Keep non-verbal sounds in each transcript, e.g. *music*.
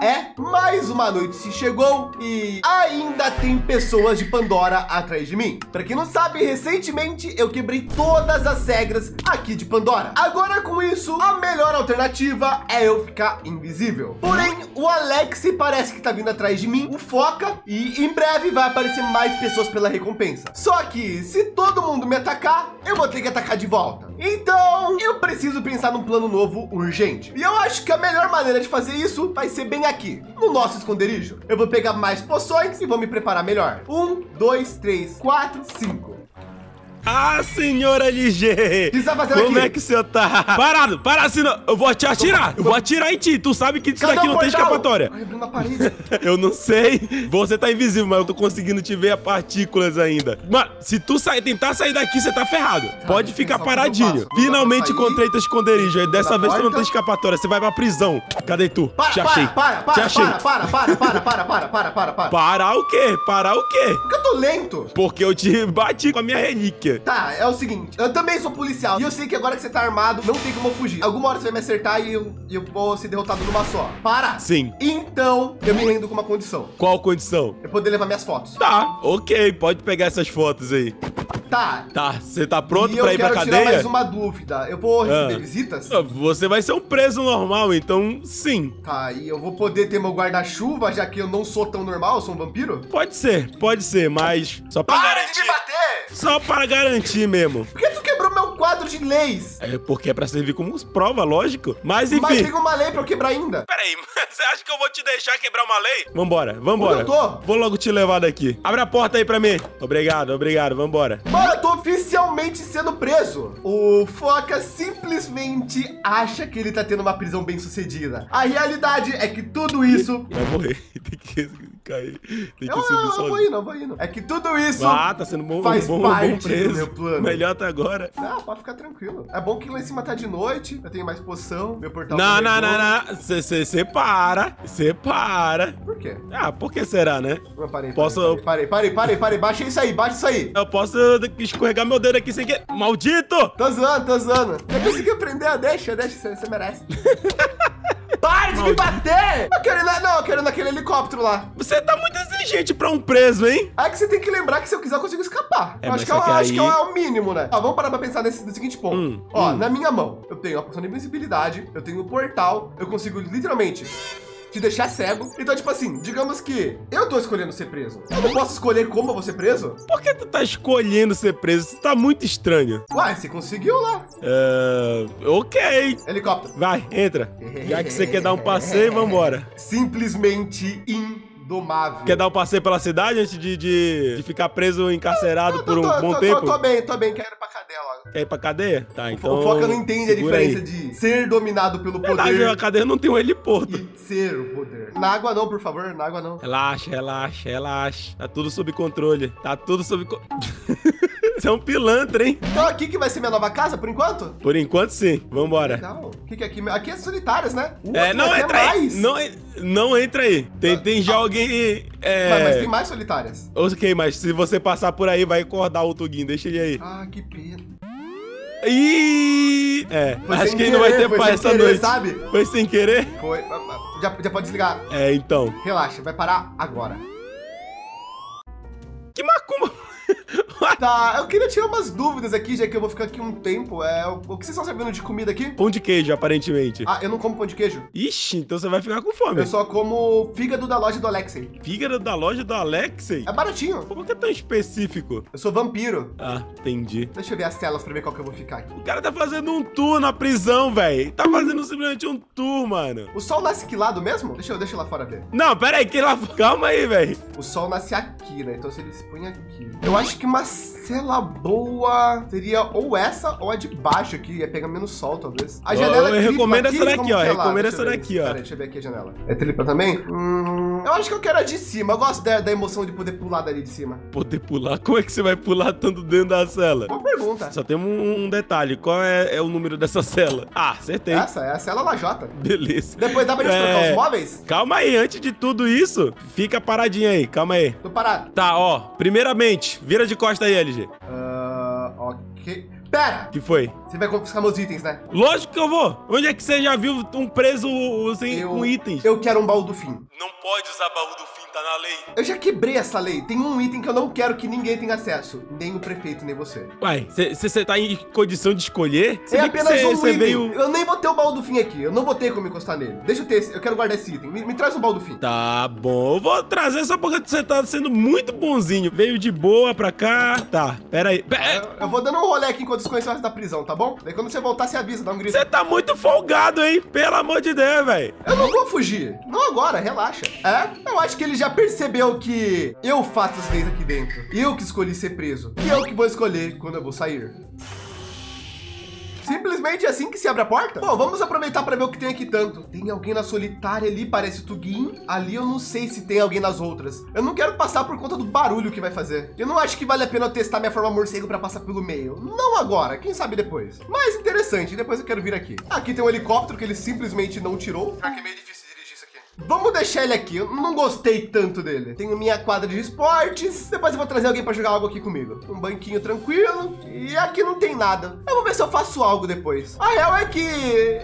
É, mais uma noite se chegou e ainda tem pessoas de Pandora atrás de mim. Para quem não sabe, recentemente eu quebrei todas as regras aqui de Pandora. Agora com isso, a melhor alternativa é eu ficar invisível. Porém, o Alex parece que tá vindo atrás de mim, o Foca, e em breve vai aparecer mais pessoas pela recompensa. Só que se todo mundo me atacar, eu vou ter que atacar de volta. Então, eu preciso pensar num plano novo urgente. E eu acho que a melhor maneira de fazer isso vai ser bem aqui, no nosso esconderijo. Eu vou pegar mais poções e vou me preparar melhor. Um, dois, três, quatro, cinco. Ah, senhora LG! O que você tá fazendo Como aqui? é que você tá? Parado, parado, senão eu vou te atirar. Eu vou atirar em ti. Tu sabe que isso Cadê daqui não tem escapatória. Ai, parede. *laughs* eu não sei. Você tá invisível, mas eu tô conseguindo te ver a partículas ainda. Mano, se tu sair, tentar sair daqui, você tá ferrado. Tá, Pode ficar paradinho. Finalmente encontrei teu esconderijo. Dessa vez porta. tu não tem escapatória. Você vai pra prisão. Cadê tu? Para, te achei. Para, para, te achei. para, para, para, para, para, para, para, para. para. Parar o quê? Parar o quê? Porque eu tô lento. Porque eu te bati com a minha relíquia. Tá, é o seguinte, eu também sou policial e eu sei que agora que você tá armado, não tem como eu fugir. Alguma hora você vai me acertar e eu, eu vou ser derrotado numa só. Para! Sim. Então, eu me rendo com uma condição. Qual condição? Eu poder levar minhas fotos. Tá, ok, pode pegar essas fotos aí. Tá. Tá, você tá pronto eu pra ir pra quero tirar cadeia? mais uma dúvida. Eu vou receber Ah. visitas? Ah, Você vai ser um preso normal, então sim. Tá, e eu vou poder ter meu guarda-chuva, já que eu não sou tão normal, eu sou um vampiro? Pode ser, pode ser, mas só pra Para de garantir. me bater! Só para garantir mesmo. Por que tu quebrou meu quadro de leis? É porque é pra servir como prova, lógico. Mas enfim. Mas tem uma lei pra eu quebrar ainda. Peraí, *laughs* você acha que eu vou te deixar quebrar uma lei? Vambora, vambora. Onde eu tô? Vou logo te levar daqui. Abre a porta aí pra mim. Obrigado, obrigado, vambora. Mano, eu tô oficialmente sendo preso. O Foca simplesmente acha que ele tá tendo uma prisão bem sucedida. A realidade é que tudo isso. Vai morrer. *laughs* Tem que cair. Tem que Eu, subir eu, eu vou sozinho. indo, eu vou indo. É que tudo isso. Ah, tá sendo bom, faz bom, bom parte do preso. meu plano. Melhor até agora. Não, pode ficar tranquilo. É bom que lá em cima tá de noite, eu tenho mais poção, meu portal. Não, não, carregou. não, não. Você para. Você para. Por quê? Ah, por que será, né? Eu parei, Posso- Parei, parei, parei, parei. Baixa isso aí, baixa isso aí. Eu posso escorregar meu dedo aqui sem que. Maldito! Tô zoando, tô zoando. Eu consegui aprender, deixa, deixa, você, você merece. *laughs* Para de me bater! Eu quero ir na, não, ir naquele helicóptero lá. Você tá muito exigente pra um preso, hein? Aí que você tem que lembrar que se eu quiser eu consigo escapar. É, eu acho que, é, que acho que é aí- o mínimo, né? Ó, vamos parar pra pensar nesse, no seguinte ponto. Hum, Ó, hum. na minha mão, eu tenho a poção de invencibilidade, eu tenho o portal, eu consigo literalmente te deixar cego. Então, tipo assim, digamos que eu tô escolhendo ser preso. Eu não posso escolher como eu vou ser preso? Por que tu tá escolhendo ser preso? Isso tá muito estranho. Uai, você conseguiu lá. É. Ok. Helicóptero. Vai, entra. Já que você quer dar um passeio, vambora. Simplesmente indomável. Quer dar um passeio pela cidade antes de, de, de ficar preso, encarcerado por um tô, bom tempo? Tô, tô bem, tô bem, quero ir pra cadeia logo. Quer ir pra cadeia? Tá, então. o Foca não entende a diferença aí. de ser dominado pelo Verdade, poder a cadeia não tem um heliporto. e ser o poder. Na água não, por favor, na água não. Relaxa, relaxa, relaxa. Tá tudo sob controle. Tá tudo sob controle. *laughs* Você é um pilantra, hein? Então aqui que vai ser minha nova casa, por enquanto? Por enquanto, sim. Vambora. Legal. O que, que é aqui? Aqui é solitárias, né? Uh, É, não ter entra aí. Não, não entra aí. Tem, tem já alguém. É... Mas, mas tem mais solitárias. Ok, mas se você passar por aí, vai acordar o Tuguinho. Deixa ele aí. Ah, que pena. Ih! É, Foi acho que ele não vai ter paz essa querer, noite. sabe? Foi sem querer? Foi. Já, já pode desligar. É, então. Relaxa, vai parar agora. Tá, eu queria tirar umas dúvidas aqui, já que eu vou ficar aqui um tempo. É, o que vocês estão servindo de comida aqui? Pão de queijo, aparentemente. Ah, eu não como pão de queijo. Ixi, então você vai ficar com fome. Eu só como fígado da loja do Alexei. Fígado da loja do Alexei? É baratinho. Como que é tão específico? Eu sou vampiro. Ah, entendi. Deixa eu ver as telas pra ver qual que eu vou ficar aqui. O cara tá fazendo um tour na prisão, velho. Tá fazendo simplesmente um tour, mano. O sol nasce que lado mesmo? Deixa eu, deixa eu lá fora ver. Não, pera aí, que lá... calma aí, velho. O sol nasce aqui, né? Então se ele se põe aqui. Eu acho que uma cela boa seria ou essa ou a de baixo aqui. Ia pegar menos sol, talvez. A Eu- janela eu tripla recomendo essa aqui, daqui, ó, recomendo eu essa daqui, ó. Pera deixa eu ver aqui a janela. É tripla também? Hum, eu acho que eu quero a de cima. Eu gosto da, da emoção de poder pular dali de cima. Poder pular? Como é que você vai pular tanto dentro da cela? Boa pergunta. Só tem um, um detalhe. Qual é, é o número dessa cela? Ah, acertei. Essa é a cela lajota. Beleza. Depois dá pra gente trocar É. os móveis? Calma aí, antes de tudo isso, fica paradinho aí, calma aí. Tô parado. Tá, ó, primeiramente, vira de costa aí, LG. Ah, ok. Pera, que foi? você vai confiscar meus itens, né? Lógico que eu vou. Onde é que você já viu um preso sem, com itens? Eu quero um baú do fim. Não pode usar baú do fim, tá na lei. Eu já quebrei essa lei. Tem um item que eu não quero que ninguém tenha acesso. Nem o prefeito, nem você. Uai, você tá em condição de escolher? Cê é apenas cê- um cê item. veio... Eu nem botei o baú do fim aqui. Eu não botei como encostar nele. Deixa eu ter esse. Eu quero guardar esse item. Me, me traz um baú do fim. Tá bom, eu vou trazer só porque você tá sendo muito bonzinho. Veio de boa pra cá. Tá, pera aí. Eu, eu vou dando um rolê aqui enquanto desconheço o resto da prisão, tá bom? Daí quando você voltar, você avisa, dá um grito. Você tá muito folgado, hein? Pelo amor de Deus, velho. Eu não vou fugir. Não agora, relaxa. É? Eu acho que ele já percebeu que eu faço as leis aqui dentro. Eu que escolhi ser preso. E eu que vou escolher quando eu vou sair. Simplesmente assim que se abre a porta? Bom, vamos aproveitar para ver o que tem aqui tanto. Tem alguém na solitária ali, parece Tugin. Ali eu não sei se tem alguém nas outras. Eu não quero passar por conta do barulho que vai fazer. Eu não acho que vale a pena testar minha forma morcego para passar pelo meio. Não agora, quem sabe depois. Mas interessante, depois eu quero vir aqui. Aqui tem um helicóptero que ele simplesmente não tirou. Já que é meio difícil. Vamos deixar ele aqui. Eu não gostei tanto dele. Tenho minha quadra de esportes. Depois eu vou trazer alguém para jogar algo aqui comigo. Um banquinho tranquilo. E aqui não tem nada. Eu vou ver se eu faço algo depois. A real é que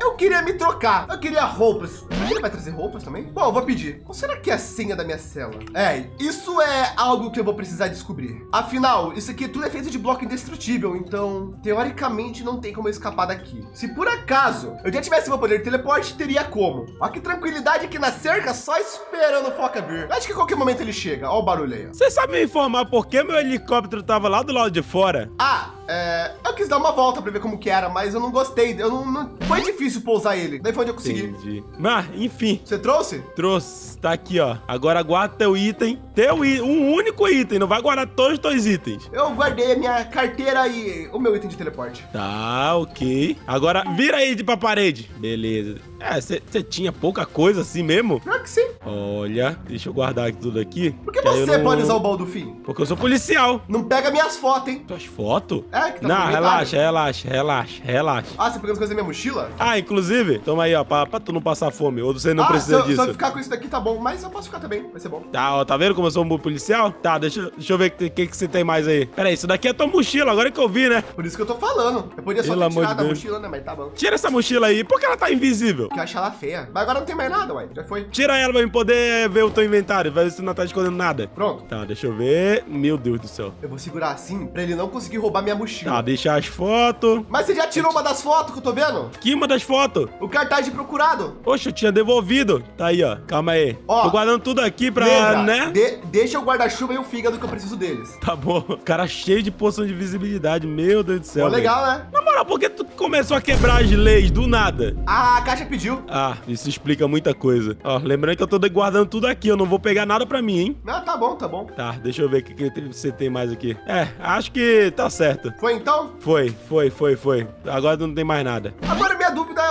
eu queria me trocar. Eu queria roupas. Ele vai trazer roupas também? Bom, eu vou pedir. Qual será que é a senha da minha cela? É, isso é algo que eu vou precisar descobrir. Afinal, isso aqui tudo é feito de bloco indestrutível. Então, teoricamente, não tem como eu escapar daqui. Se por acaso eu já tivesse meu poder de teleporte, teria como. Olha que tranquilidade aqui na cerca, só esperando o Foca vir. Acho que a qualquer momento ele chega. Olha o barulho aí. Você sabe me informar por que meu helicóptero tava lá do lado de fora? Ah, é, eu quis dar uma volta pra ver como que era, mas eu não gostei. Eu não, não- foi difícil pousar ele. Daí foi onde eu consegui. Entendi. Mas, enfim, Você trouxe? trouxe. Tá aqui, ó. Agora guarda teu item. Teu item. Um único item. Não vai guardar todos os teus itens. Eu guardei a minha carteira e o meu item de teleporte. Tá, ok. Agora vira aí de pra parede. Beleza. É, você tinha pouca coisa assim mesmo? Pior que sim. Olha, deixa eu guardar tudo aqui. Por que que você não- pode usar o baú do fim? Porque eu sou policial. Não pega minhas fotos, hein? Tuas fotos? É, que tá não, relaxa, relaxa, relaxa, relaxa. Ah, você pegou as coisas da minha mochila? Ah, inclusive, toma aí, ó, pra, pra tu não passar fome. Ou você não ah, precisa se eu, disso. se eu ficar com isso daqui tá bom, mas eu posso ficar também, vai ser bom. Tá, ó, tá vendo como eu sou um bom policial? Tá, deixa, deixa eu ver o que, que, que você tem mais aí. Pera aí, isso daqui é tua mochila, agora que eu vi, né? Por isso que eu tô falando. Eu podia só Pelo ter tirado de a mochila, né? Mas tá bom. Tira essa mochila aí. Por que ela tá invisível? Porque eu acho ela feia. Mas agora não tem mais nada, ué. Já foi. Tira ela pra eu poder ver o teu inventário. Vai ver se não tá escondendo nada. Pronto. Tá, deixa eu ver. Meu Deus do céu. Eu vou segurar assim pra ele não conseguir roubar minha mochila. Tá, deixa as fotos. Mas você já tirou uma das fotos que eu tô vendo? Que uma das fotos? O cartaz de procurado. Poxa, eu tinha devolvido. Tá aí, ó. Calma aí. Ó, Tô guardando tudo aqui pra, Lembra, né? de- deixa o guarda-chuva e o fígado que eu preciso deles. Tá bom. Cara cheio de poção de visibilidade. Meu Deus do céu. Velho. legal, né? Na moral, por que tu começou a quebrar as leis do nada? A caixa pediu. Ah, isso explica muita coisa. Ó, lembrando que eu tô guardando tudo aqui, eu não vou pegar nada pra mim, hein? Não, tá bom, tá bom. Tá, deixa eu ver o que, que você tem mais aqui. É, acho que tá certo. Foi então? Foi, foi, foi, foi. Agora não tem mais nada. Agora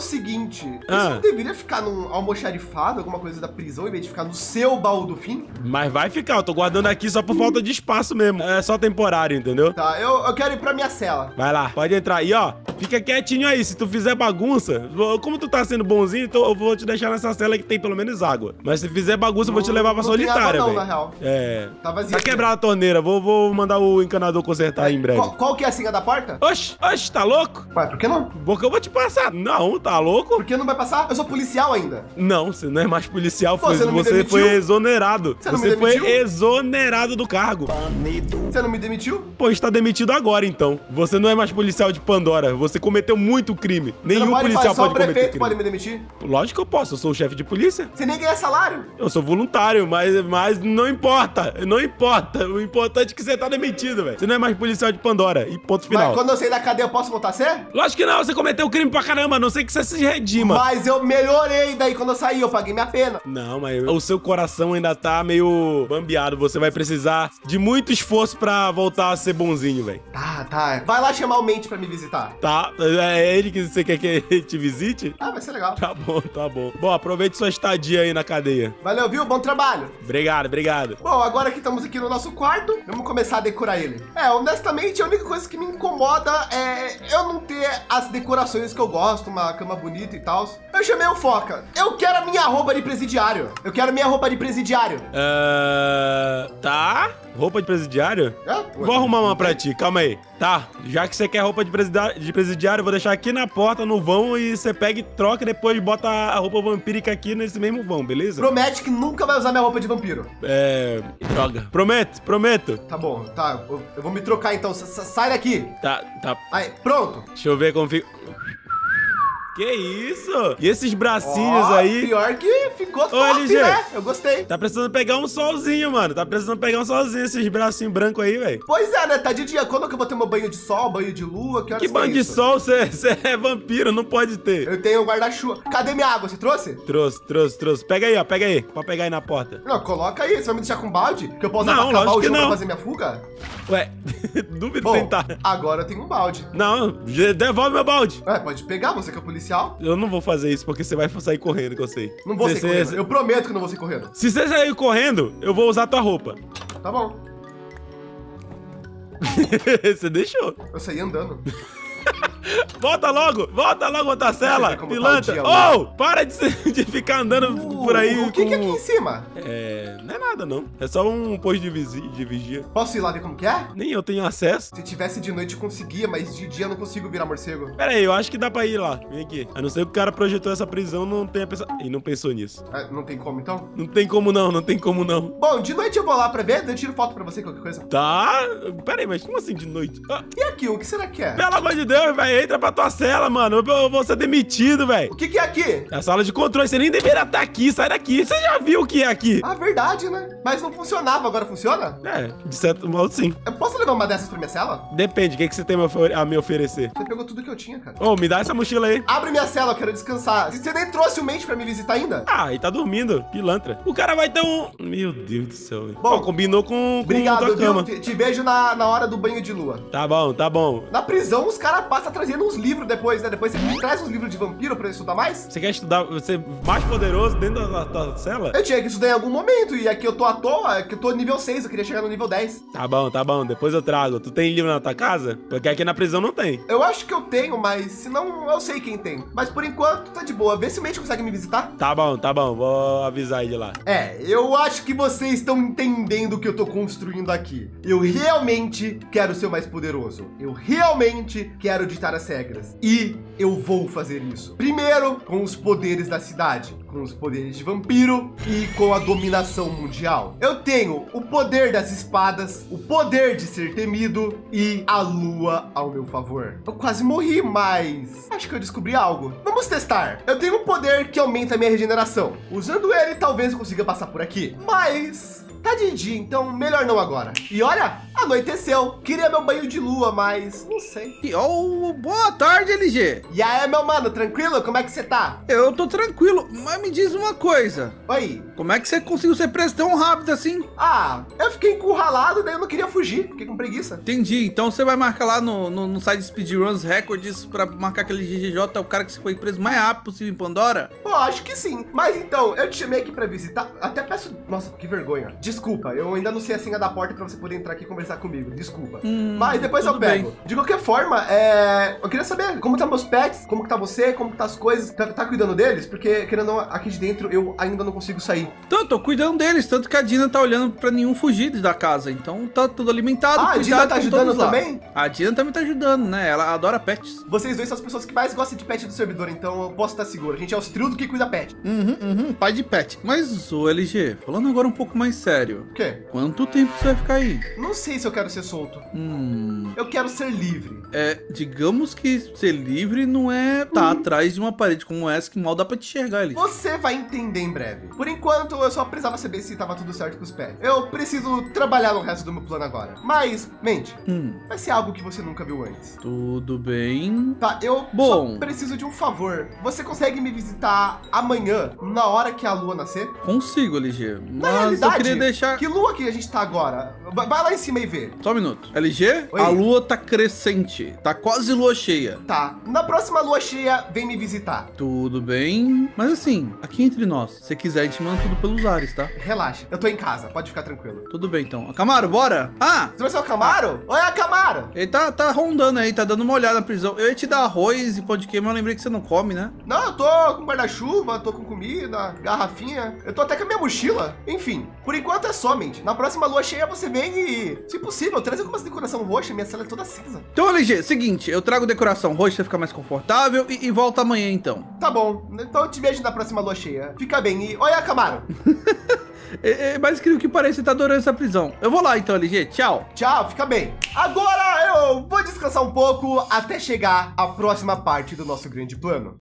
o seguinte: isso Ah. não deveria ficar num almoxarifado, alguma coisa da prisão, em vez de ficar no seu baú do fim? Mas vai ficar, eu tô guardando aqui só por falta de espaço mesmo. É só temporário, entendeu? Tá, eu, eu quero ir pra minha cela. Vai lá, pode entrar. E ó, fica quietinho aí. Se tu fizer bagunça, como tu tá sendo bonzinho, então eu vou te deixar nessa cela que tem pelo menos água. Mas se fizer bagunça, eu vou te levar pra não solitária, velho. na real. É. Tá vazio. Tá aqui. quebrada a torneira. Vou, vou mandar o encanador consertar aí em breve. Qual, qual que é a senha da porta? Oxe, oxe, tá louco? Ué, por que não? Porque eu vou te passar. Não, tá louco? Por que não vai passar? Eu sou policial ainda. Não, você não é mais policial, Pô, foi, você você foi exonerado. Você não me Você foi exonerado do cargo. Você não me demitiu? Pô, está demitido agora então. Você não é mais policial de Pandora. Você cometeu muito crime. Você Nenhum pode policial pode cometer prefeito crime. pode me demitir? Lógico que eu posso, eu sou o chefe de polícia. Você nem ganha salário. Eu sou voluntário, mas, mas não importa. Não importa. O importante é que você tá demitido, velho. Você não é mais policial de Pandora. E ponto final. Mas quando eu sair da cadeia, eu posso voltar a ser? Lógico que não, você cometeu crime pra caramba, a não sei que você se redima. Mas eu melhorei daí quando eu saí, eu paguei minha pena. Não, mas o seu coração ainda tá meio bambeado. Você vai precisar de muito esforço pra voltar a ser bonzinho, velho. Tá, tá. Vai lá chamar o Mente pra me visitar. Tá? É ele que você quer que *laughs* ele te visite? Ah, vai ser legal. Tá bom, tá bom. Bom, aproveite sua estadia aí na cadeia. Valeu, viu? Bom trabalho. Obrigado, obrigado. Bom, agora que estamos aqui no nosso quarto, vamos começar a decorar ele. É, honestamente, a única coisa que me incomoda é eu não ter as decorações que eu gosto, uma cama bonita e tal. Eu chamei o Foca. Eu quero a minha roupa de presidiário. Eu quero minha roupa de presidiário. Ah, tá. Roupa de presidiário? É, Vou arrumar uma pra ti, calma aí. Tá, já que você quer roupa de, de presidiário, eu vou deixar aqui na porta, no vão, e você pega e troca e depois bota a roupa vampírica aqui nesse mesmo vão, beleza? Promete que nunca vai usar minha roupa de vampiro. É. Droga. Prometo, prometo. Tá bom, tá. Eu, eu vou me trocar então. S- s- Sai daqui. Tá, tá. Aí, pronto. Deixa eu ver como fica. Que isso? E esses bracinhos Ó, aí? Pior que ficou top, LG. né? Eu gostei. Tá precisando pegar um solzinho, mano. Tá precisando pegar um solzinho, esses bracinhos brancos aí, velho. Pois é, né? Tá de dia. Quando que eu vou ter meu banho de sol, banho de lua? Que, Que é banho de sol, *laughs* você é vampiro, não pode ter. Eu tenho guarda-chuva. Cadê minha água? Você trouxe? Trouxe, trouxe, trouxe. Pega aí, ó, pega aí. Pode pegar aí na porta. Não, coloca aí. Você vai me deixar com balde? Que eu posso Não, pra acabar lógico o que jogo pra não. fazer minha fuga? Ué, *laughs* duvido Bom, tentar. agora eu tenho um balde. Não, devolve meu balde. É, pode pegar, você que é policial. Eu não vou fazer isso porque você vai sair correndo, que eu sei. Não vou Se sair você- correndo. Eu prometo que não vou sair correndo. Se você sair correndo, eu vou usar tua roupa. Tá bom. *laughs* você deixou. Eu saí andando. *laughs* *laughs* Volta logo, volta logo, Otacela, como pilantra. tá o dia Ô, para de, se- *laughs* de ficar andando Uh, por aí O que, que é com- aqui em cima? É, não é nada não. É só um posto de, visi- de vigia. Posso ir lá ver como que é? Nem eu tenho acesso. Se tivesse de noite eu conseguia, mas de dia eu não consigo virar morcego. Pera aí, eu acho que dá pra ir lá. Vem aqui. A não ser que o cara projetou essa prisão, não tenha pensado... E não pensou nisso. É, não tem como então? Não tem como não, não tem como não. Bom, de noite eu vou lá pra ver, eu tiro foto pra você, qualquer coisa. Tá? Pera aí, mas como assim de noite? Ah, E aqui, o que será que é? pelo amor de Deus, velho, entra pra tua cela, mano. Eu vou ser demitido, velho. O que que é aqui? É a sala de controle, você nem deveria estar aqui, sai daqui. Você já viu o que é aqui? Ah, verdade, né? Mas não funcionava, agora funciona? É, de certo modo sim. Eu posso levar uma dessas pra minha cela? Depende, o que, que você tem a me oferecer? Você pegou tudo que eu tinha, cara. Ô, me dá essa mochila aí. Abre minha cela, eu quero descansar. Você nem trouxe o mente pra me visitar ainda? Ah, e tá dormindo, pilantra. O cara vai ter um... Meu Deus do céu. velho. Bom, Pô, combinou com, com Obrigado, tua cama. Te, te vejo na, na hora do banho de lua. Tá bom, tá bom. Na prisão, os caras passam trazendo uns livros depois, né? Depois você traz uns livros de vampiro pra estudar mais? Você quer estudar, ser mais poderoso dentro da tua cela? Eu tinha que estudar em algum momento, e aqui eu tô à toa, é que eu tô nível 6, eu queria chegar no nível 10. Tá bom, tá bom, depois eu trago. Tu tem livro na tua casa? Porque aqui na prisão não tem. Eu acho que eu tenho, mas se não, eu sei quem tem. Mas por enquanto, tá de boa. Vê se o mente consegue me visitar. Tá bom, tá bom, vou avisar de lá. É, eu acho que vocês estão entendendo o que eu tô construindo aqui. Eu realmente quero ser o mais poderoso. Eu realmente quero ditar as regras. E eu vou fazer isso. Primeiro, com os poderes da cidade, com os poderes de vampiro e com a dominação mundial. Eu tenho o poder das espadas, o poder de ser temido e a lua ao meu favor. Eu quase morri, mas acho que eu descobri algo. Vamos testar. Eu tenho um poder que aumenta a minha regeneração. Usando ele, talvez eu consiga passar por aqui. Mas Tá de dia, então melhor não agora. E olha, anoiteceu. Queria meu banho de lua, mas não sei. E, oh, boa tarde, LG. E aí, meu mano, tranquilo? Como é que você tá? Eu tô tranquilo, mas me diz uma coisa. Oi. Como é que você conseguiu ser preso tão rápido assim? Ah, eu fiquei encurralado, daí eu não queria fugir. Fiquei com preguiça. Entendi. Então você vai marcar lá no, no, no site Speedruns Records pra marcar aquele GGJ, o cara que foi preso mais rápido possível em Pandora? Pô, acho que sim. Mas então, eu te chamei aqui pra visitar. Até peço. Nossa, que vergonha. Desculpa, eu ainda não sei a senha da porta pra você poder entrar aqui e conversar comigo. Desculpa. Hum, Mas depois eu pego. bem. De qualquer forma, é... eu queria saber como tá meus pets, como que tá você, como que tá as coisas. Tá, tá cuidando deles? Porque, querendo aqui de dentro eu ainda não consigo sair. Então, eu tô cuidando deles, tanto que a Dina tá olhando pra nenhum fugir da casa. Então tá tudo alimentado. Ah, a Dina tá ajudando também? A Dina também tá ajudando, né? Ela adora pets. Vocês dois são as pessoas que mais gostam de pet do servidor, então eu posso estar seguro. A gente é os trio do que cuida pet. Uhum, uhum, pai de pet. Mas, ô LG, falando agora um pouco mais sério. O quê? Quanto tempo você vai ficar aí? Não sei se eu quero ser solto. Hum. Eu quero ser livre. É, digamos que ser livre não é tá atrás de uma parede como essa que mal dá pra te enxergar ali. Você vai entender em breve. Por enquanto, eu só precisava saber se tava tudo certo com os pets. Eu preciso trabalhar no resto do meu plano agora. Mas, mente, Hum, vai ser algo que você nunca viu antes. tudo bem. Tá, eu Bom. preciso de um favor. Você consegue me visitar amanhã, na hora que a lua nascer? Consigo, LG. Mas eu realidade- queria deixar... Que lua que a gente tá agora? Vai lá em cima e vê. Só um minuto. LG, Oi. a lua tá crescente. Tá quase lua cheia. Tá. Na próxima lua cheia, vem me visitar. Tudo bem. Mas assim, aqui entre nós, se quiser, a gente manda tudo pelos ares, tá? Relaxa. Eu tô em casa. Pode ficar tranquilo. Tudo bem, então. Camaro, bora? Ah, Você vai ser o Camaro? Oi, Camaro! ele tá, tá rondando aí, tá dando uma olhada na prisão. Eu ia te dar arroz e pão de queijo, mas eu lembrei que você não come, né? Não, eu tô com guarda-chuva, tô com comida, garrafinha. Eu tô até com a minha mochila. Enfim, por enquanto é só, mente. Na próxima lua cheia você vem e, se possível, traz algumas decoração roxa. Minha cela é toda cinza. Então, LG, seguinte, eu trago decoração roxa, você fica mais confortável e, e volta amanhã, então. Tá bom. Então eu te vejo na próxima lua cheia. Fica bem. E olha, Camaro. *laughs* É, é mais incrível que pareça, você tá adorando essa prisão. Eu vou lá, então, LG. Tchau. Tchau, fica bem. Agora eu vou descansar um pouco até chegar a próxima parte do nosso grande plano.